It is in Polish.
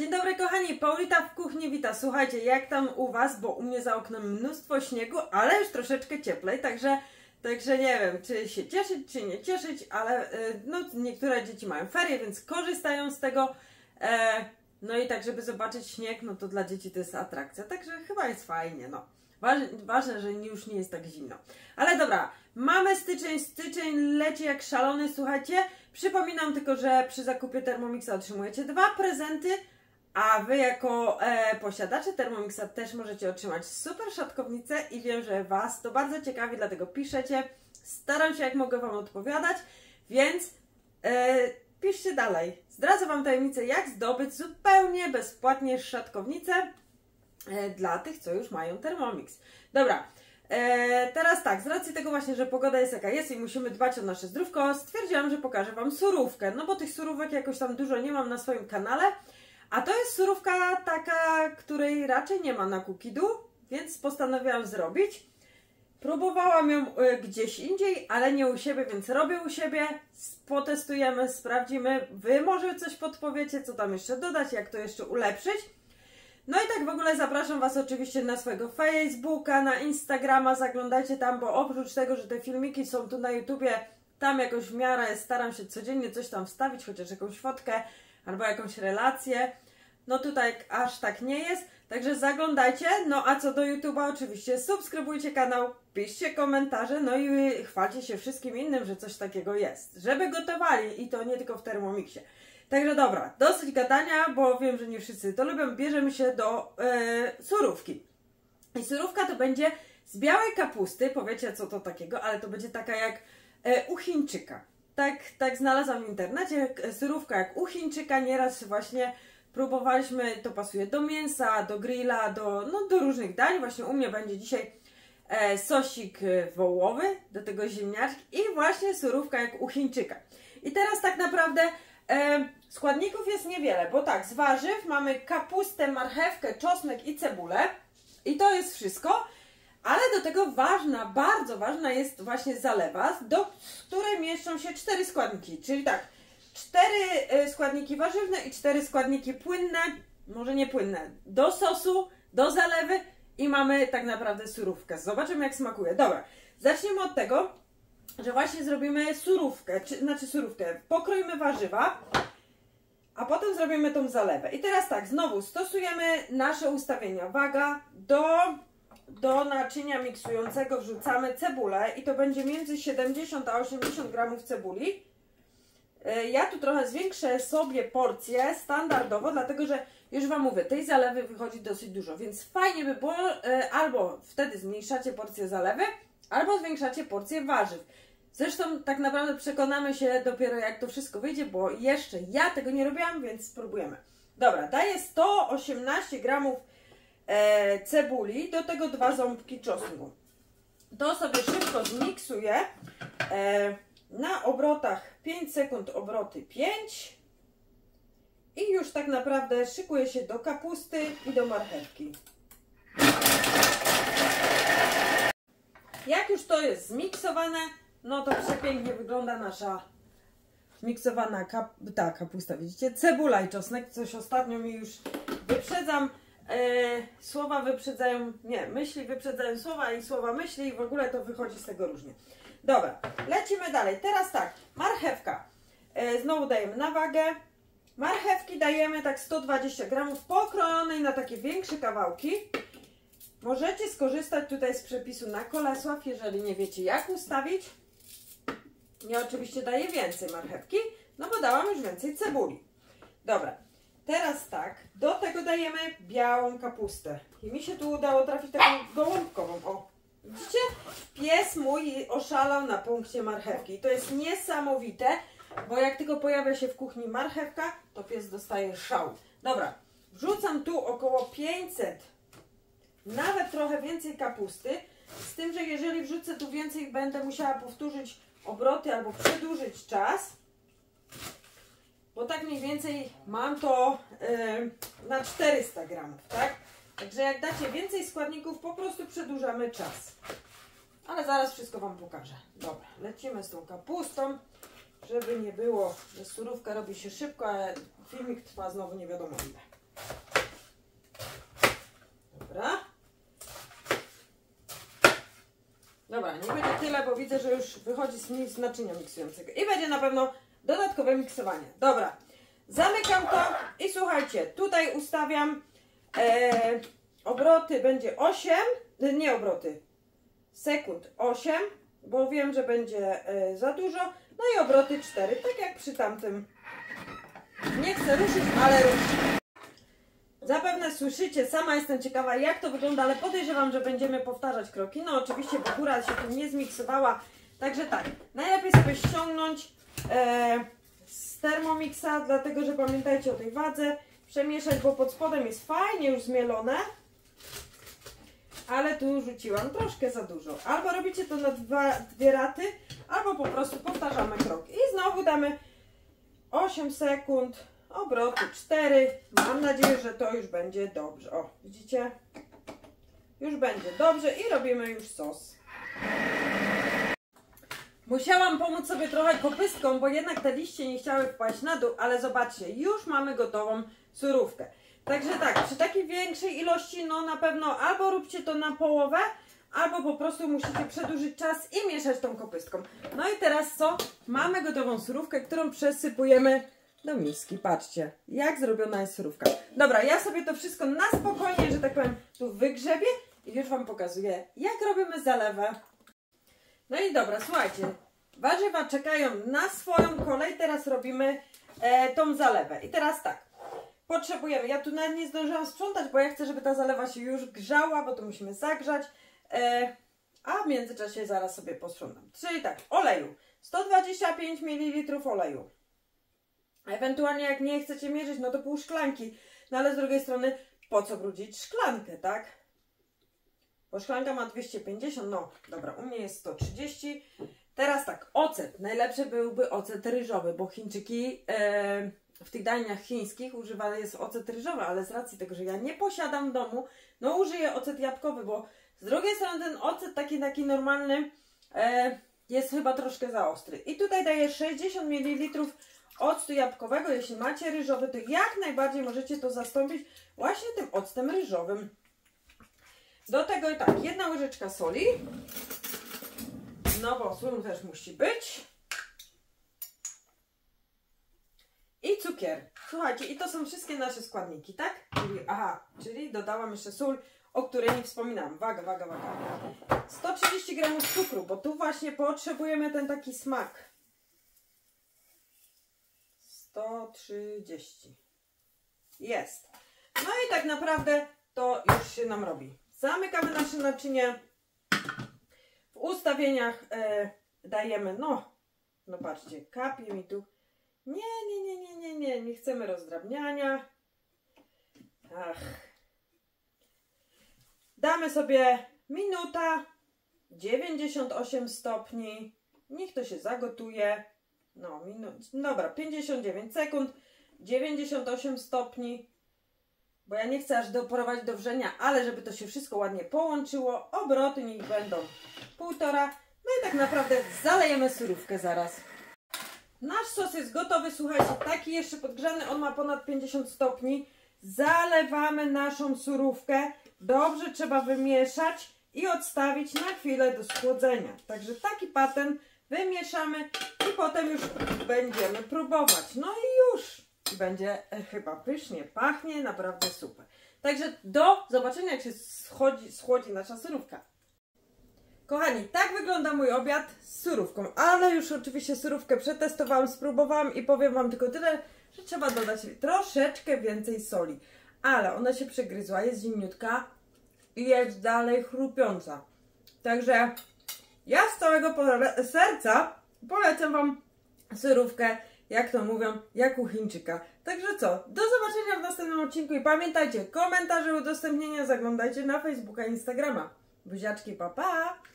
Dzień dobry kochani, Paulita w kuchni wita. Słuchajcie, jak tam u Was, bo u mnie za oknem mnóstwo śniegu, ale już troszeczkę cieplej, także, także nie wiem, czy się cieszyć, czy nie cieszyć, ale y, no, niektóre dzieci mają ferie, więc korzystają z tego. E, no i tak, żeby zobaczyć śnieg, no to dla dzieci to jest atrakcja, także chyba jest fajnie, no. Ważne, ważne, że już nie jest tak zimno. Ale dobra, mamy styczeń, styczeń leci jak szalony, słuchajcie. Przypominam tylko, że przy zakupie Thermomixa otrzymujecie dwa prezenty, a Wy jako e, posiadacze Thermomixa też możecie otrzymać super szatkownicę i wiem, że Was to bardzo ciekawi, dlatego piszecie. Staram się jak mogę Wam odpowiadać, więc e, piszcie dalej. Zdradzę Wam tajemnicę, jak zdobyć zupełnie bezpłatnie szatkownicę e, dla tych, co już mają Thermomix. Dobra, e, teraz tak, z racji tego właśnie, że pogoda jest jaka jest i musimy dbać o nasze zdrówko, stwierdziłam, że pokażę Wam surówkę, no bo tych surówek jakoś tam dużo nie mam na swoim kanale, a to jest surówka taka, której raczej nie ma na Kukidu, więc postanowiłam zrobić. Próbowałam ją y, gdzieś indziej, ale nie u siebie, więc robię u siebie. Potestujemy, sprawdzimy. Wy może coś podpowiecie, co tam jeszcze dodać, jak to jeszcze ulepszyć. No i tak w ogóle zapraszam Was oczywiście na swojego Facebooka, na Instagrama, zaglądajcie tam, bo oprócz tego, że te filmiki są tu na YouTubie, tam jakoś w miarę staram się codziennie coś tam wstawić, chociaż jakąś fotkę albo jakąś relację. No tutaj aż tak nie jest, także zaglądajcie. No a co do YouTube'a, oczywiście subskrybujcie kanał, piszcie komentarze, no i chwalcie się wszystkim innym, że coś takiego jest. Żeby gotowali i to nie tylko w Thermomixie. Także dobra, dosyć gadania, bo wiem, że nie wszyscy to lubią. Bierzemy się do e, surówki. I surówka to będzie z białej kapusty, powiecie co to takiego, ale to będzie taka jak e, u Chińczyka. Tak, tak znalazłam w internecie, surówka jak u Chińczyka, nieraz właśnie próbowaliśmy, to pasuje do mięsa, do grilla, do, no, do różnych dań. Właśnie u mnie będzie dzisiaj e, sosik wołowy, do tego ziemniaczki i właśnie surówka jak u Chińczyka. I teraz tak naprawdę e, składników jest niewiele, bo tak, z warzyw mamy kapustę, marchewkę, czosnek i cebulę i to jest wszystko. Ale do tego ważna, bardzo ważna jest właśnie zalewa, do której mieszczą się cztery składniki. Czyli tak, cztery y, składniki warzywne i cztery składniki płynne, może nie płynne, do sosu, do zalewy i mamy tak naprawdę surówkę. Zobaczymy jak smakuje. Dobra, zaczniemy od tego, że właśnie zrobimy surówkę, czy, znaczy surówkę, pokroimy warzywa, a potem zrobimy tą zalewę. I teraz tak, znowu stosujemy nasze ustawienia. Waga do do naczynia miksującego wrzucamy cebulę i to będzie między 70 a 80 gramów cebuli. E, ja tu trochę zwiększę sobie porcję standardowo, dlatego że już Wam mówię, tej zalewy wychodzi dosyć dużo, więc fajnie by było e, albo wtedy zmniejszacie porcję zalewy, albo zwiększacie porcję warzyw. Zresztą tak naprawdę przekonamy się dopiero jak to wszystko wyjdzie, bo jeszcze ja tego nie robiłam, więc spróbujemy. Dobra, daję 118 gramów cebuli, do tego dwa ząbki czosnku. To sobie szybko zmiksuję. E, na obrotach 5 sekund obroty 5 i już tak naprawdę szykuję się do kapusty i do marchewki. Jak już to jest zmiksowane, no to przepięknie wygląda nasza zmiksowana kap ta kapusta, widzicie? Cebula i czosnek, coś ostatnio mi już wyprzedzam. E, słowa wyprzedzają, nie, myśli wyprzedzają słowa i słowa myśli i w ogóle to wychodzi z tego różnie. Dobra, lecimy dalej. Teraz tak, marchewka. E, znowu dajemy na wagę. Marchewki dajemy tak 120 gramów pokrojonej na takie większe kawałki. Możecie skorzystać tutaj z przepisu na kolesław, jeżeli nie wiecie jak ustawić. Ja oczywiście daję więcej marchewki, no bo dałam już więcej cebuli. Dobra, Teraz tak, do tego dajemy białą kapustę. I mi się tu udało trafić taką gołąbkową. O, widzicie? Pies mój oszalał na punkcie marchewki. To jest niesamowite, bo jak tylko pojawia się w kuchni marchewka, to pies dostaje szał. Dobra, wrzucam tu około 500, nawet trochę więcej kapusty. Z tym, że jeżeli wrzucę tu więcej, będę musiała powtórzyć obroty albo przedłużyć czas bo tak mniej więcej mam to yy, na 400 gramów, tak? Także jak dacie więcej składników, po prostu przedłużamy czas. Ale zaraz wszystko Wam pokażę. Dobra, lecimy z tą kapustą, żeby nie było, że surówka robi się szybko, a filmik trwa znowu nie wiadomo ile. Dobra. Dobra, nie będzie tyle, bo widzę, że już wychodzi z naczynia miksującego. I będzie na pewno dodatkowe miksowanie. Dobra. Zamykam to i słuchajcie, tutaj ustawiam e, obroty będzie 8, e, nie obroty, sekund 8, bo wiem, że będzie e, za dużo. No i obroty 4, tak jak przy tamtym. Nie chcę ruszyć, ale ruszę. Zapewne słyszycie, sama jestem ciekawa jak to wygląda, ale podejrzewam, że będziemy powtarzać kroki. No oczywiście, bo góra się tu nie zmiksowała. Także tak, najlepiej sobie ściągnąć z Thermomixa, dlatego że pamiętajcie o tej wadze. Przemieszać, bo pod spodem jest fajnie już zmielone. Ale tu rzuciłam troszkę za dużo. Albo robicie to na dwa, dwie raty, albo po prostu powtarzamy krok. I znowu damy 8 sekund, obroty 4. Mam nadzieję, że to już będzie dobrze. O, widzicie? Już będzie dobrze i robimy już sos. Musiałam pomóc sobie trochę kopystką, bo jednak te liście nie chciały wpaść na dół, ale zobaczcie, już mamy gotową surówkę. Także tak, przy takiej większej ilości, no na pewno albo róbcie to na połowę, albo po prostu musicie przedłużyć czas i mieszać tą kopystką. No i teraz co? Mamy gotową surówkę, którą przesypujemy do miski. Patrzcie, jak zrobiona jest surówka. Dobra, ja sobie to wszystko na spokojnie, że tak powiem, tu wygrzebię i już Wam pokazuję, jak robimy zalewę. No i dobra, słuchajcie, warzywa czekają na swoją kolej, teraz robimy e, tą zalewę. I teraz tak, potrzebujemy, ja tu nawet nie zdążyłam sprzątać, bo ja chcę, żeby ta zalewa się już grzała, bo to musimy zagrzać, e, a w międzyczasie zaraz sobie posprzątam. Czyli tak, oleju, 125 ml oleju. Ewentualnie jak nie chcecie mierzyć, no to pół szklanki, no ale z drugiej strony, po co brudzić szklankę, tak? Bo szklanka ma 250, no dobra, u mnie jest 130. Teraz tak, ocet. Najlepszy byłby ocet ryżowy, bo Chińczyki e, w tych daniach chińskich używany jest ocet ryżowy, ale z racji tego, że ja nie posiadam w domu, no użyję ocet jabłkowy, bo z drugiej strony ten ocet taki, taki normalny e, jest chyba troszkę za ostry. I tutaj daję 60 ml octu jabłkowego. Jeśli macie ryżowy, to jak najbardziej możecie to zastąpić właśnie tym octem ryżowym. Do tego tak, jedna łyżeczka soli. No bo sól też musi być. I cukier. Słuchajcie, i to są wszystkie nasze składniki, tak? Czyli, aha, czyli dodałam jeszcze sól, o której nie wspominałam. Waga, waga, waga. 130 gramów cukru, bo tu właśnie potrzebujemy ten taki smak. 130. Jest. No i tak naprawdę to już się nam robi. Zamykamy nasze naczynie. W ustawieniach e, dajemy, no, no patrzcie, kapie mi tu. Nie, nie, nie, nie, nie, nie, nie chcemy rozdrabniania. Ach. Damy sobie minuta, 98 stopni. Niech to się zagotuje. No, minut, dobra, 59 sekund, 98 stopni bo ja nie chcę aż doprowadzić do wrzenia, ale żeby to się wszystko ładnie połączyło, obroty niech będą półtora, no i tak naprawdę zalejemy surówkę zaraz. Nasz sos jest gotowy, słuchajcie, taki jeszcze podgrzany, on ma ponad 50 stopni. Zalewamy naszą surówkę, dobrze trzeba wymieszać i odstawić na chwilę do schłodzenia. Także taki patent wymieszamy i potem już będziemy próbować. No i już! I będzie e, chyba pysznie, pachnie naprawdę super. Także do zobaczenia, jak się schodzi, schłodzi nasza surówka. Kochani, tak wygląda mój obiad z surówką, ale już oczywiście surówkę przetestowałam, spróbowałam i powiem Wam tylko tyle, że trzeba dodać troszeczkę więcej soli. Ale ona się przegryzła, jest zimniutka i jest dalej chrupiąca. Także ja z całego serca polecam Wam surówkę jak to mówią, jak u Chińczyka. Także co, do zobaczenia w następnym odcinku i pamiętajcie, komentarze, udostępnienia zaglądajcie na Facebooka i Instagrama. Buziaczki, pa pa!